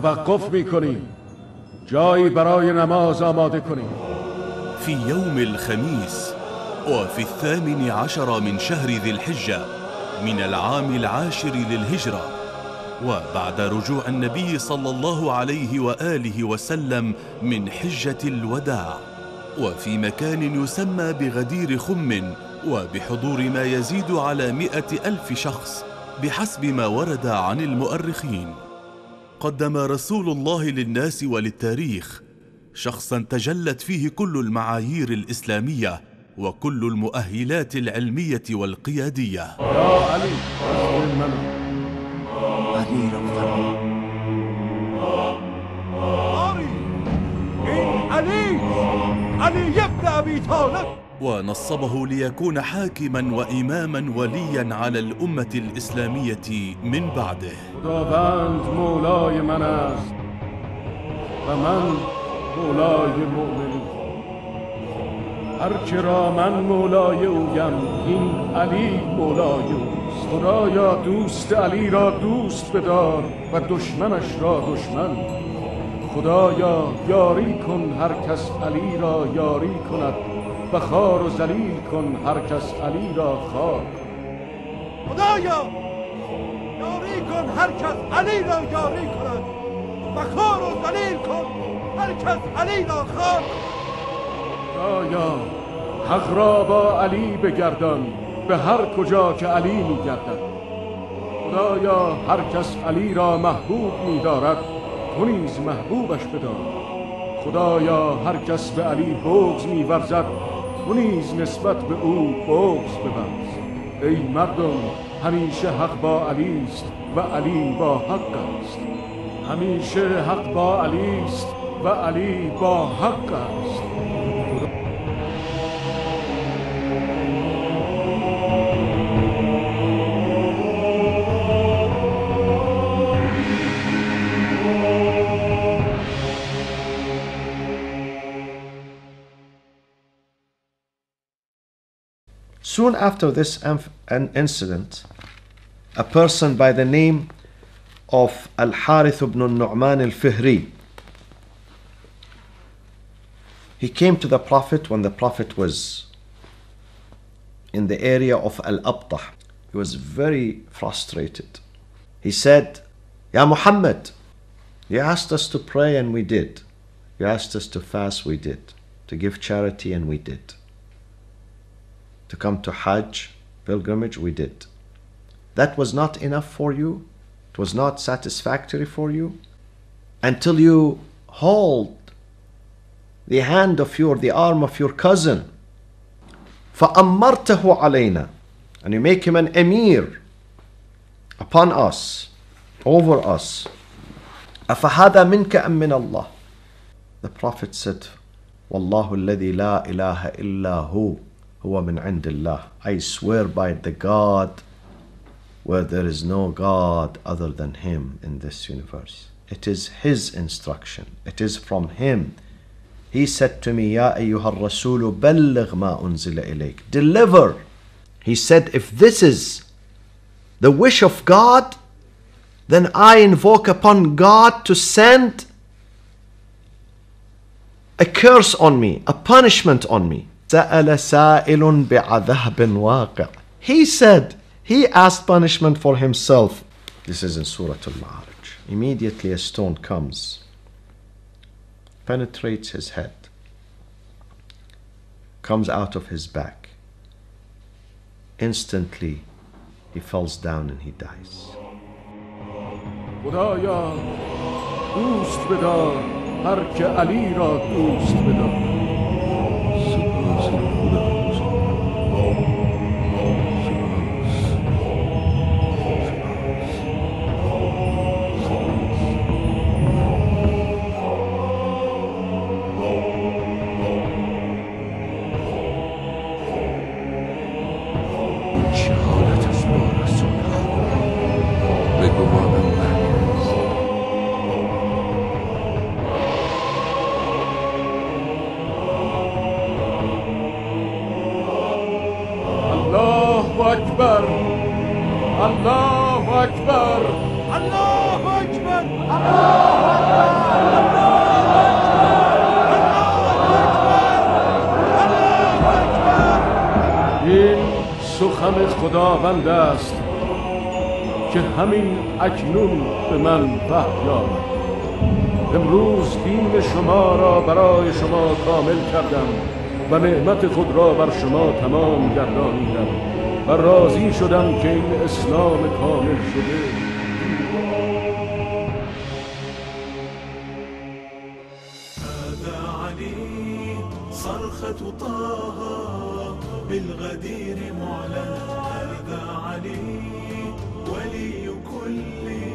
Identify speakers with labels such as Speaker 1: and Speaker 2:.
Speaker 1: توقف میکنیم. جایی برای نماز آماده کنیم.
Speaker 2: في يوم الخميس وفي الثامن عشر من شهر ذي الحجة من العام العاشر للهجرة وبعد رجوع النبي صلى الله عليه وآله وسلم من حجة الوداع وفي مكان يسمى بغدير خم وبحضور ما يزيد على مئة ألف شخص بحسب ما ورد عن المؤرخين. قدم رسول الله للناس وللتاريخ. شخصا تجلت فيه كل المعايير الإسلامية وكل المؤهلات العلمية والقيادية.
Speaker 1: یا علی تسلیم منو
Speaker 3: علی را فرا
Speaker 4: آری این علی
Speaker 2: ونصبه ليكون حاكما وإماما وليا على الأمة الإسلامية من بعده.
Speaker 1: خداوند مولای من است و من مولای مؤمنین هرچه من مولای اویم این علی مولای اوست خدایا دوست علی را دوست بدار و دشمنش را دشمن خدایا یاری کن هر کس علی را یاری کند و خوار و ذلیل کن هر کس علی را خوار
Speaker 4: خدایا یاری کن هر کس علی را یاری کند. و خوار و ذلیل کن هر کس علی را خوار
Speaker 1: خدایا حق را با علی بگردان به هر کجا که علی میگردد. خدایا هر کس علی را محبوب میدارد تو نیز محبوبش بدار. خدایا هر کس به علی بغض میورزد تو نیز نسبت به او بغض بورز ای مردم همیشه حق با علی است و علی با حق است. همیشه حق با علی است و علی با حق است.
Speaker 3: Soon after this an incident, a person by the name of Al Harith ibn Nu'man al Fihri he came to the Prophet when the Prophet was in the area of Al Abtah. He was very frustrated. He said, Ya Muhammad, you asked us to pray and we did. You asked us to fast, we did. To give charity and we did to come to Hajj pilgrimage, we did. That was not enough for you. It was not satisfactory for you until you hold the hand of your, the arm of your cousin. فأمرته علينا and you make him an emir upon us, over us. أفهذا منك أم من الله? The Prophet said, والله الذي لا إله إلا هو هو من عند الله. I swear by the God where there is no God other than Him in this universe. It is His instruction. It is from Him. He said to me, يا أيها الرسول بلغ ما أنزل إليك. Deliver. He said, if this is the wish of God, then I invoke upon God to send a curse on me, a punishment on me. سأل سائل بعذاب واقع. He said, he asked punishment for himself. This is in Surah Al-Ma'arij. Immediately a stone comes, penetrates his head, comes out of his back. Instantly, he falls down and he dies.
Speaker 1: خدایا دوست بدار هر که علی را دوست بدار
Speaker 5: الله اکبر. الله اکبر. الله اکبر این
Speaker 1: سخن خداوند است که همین اکنون به من وحی آمد. امروز دین شما را برای شما کامل کردم و نعمت خود را بر شما تمام گردانیدم. و راضی شدم که این اسلام کامل شده.
Speaker 2: صرخة طه بالغدير معلن هذا علي ولي كل